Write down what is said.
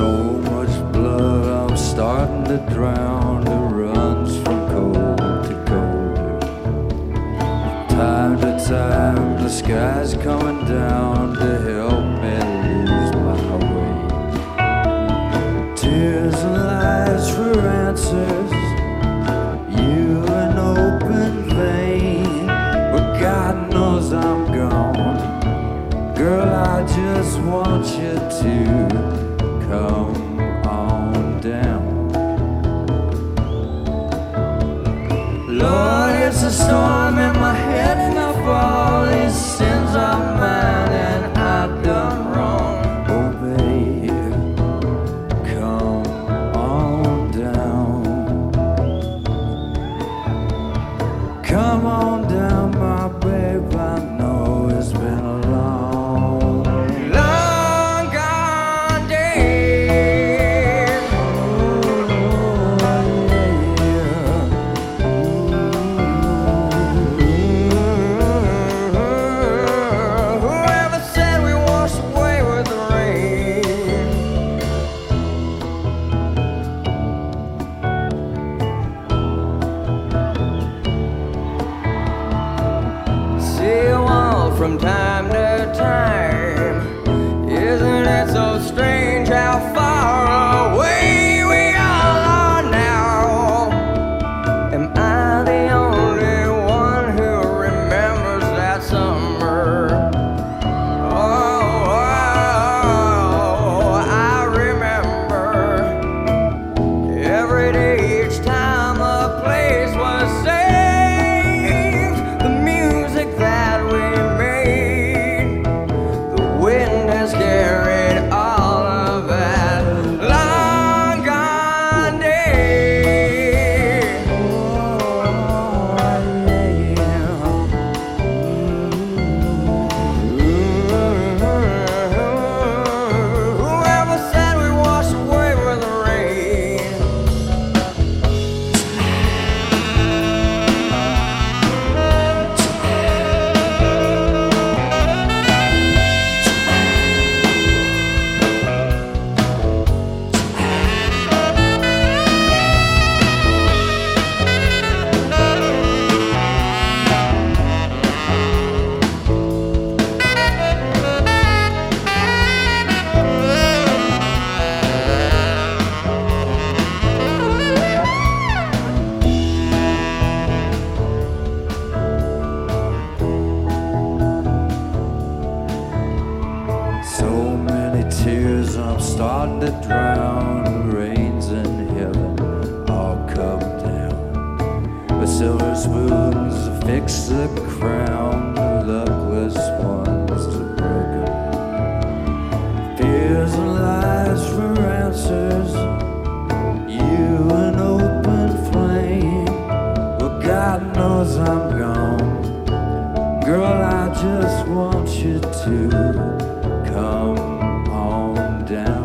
so much blood, I'm starting to drown. It runs from cold to colder. Time to time, the sky's coming down. from time to time. start to drown. Rains in heaven all come down. But silver spoons fix the crown. The luckless ones to broken. Fears and lies for answers. You an open flame. Well, God knows I'm gone. Girl, I just want you to come on down.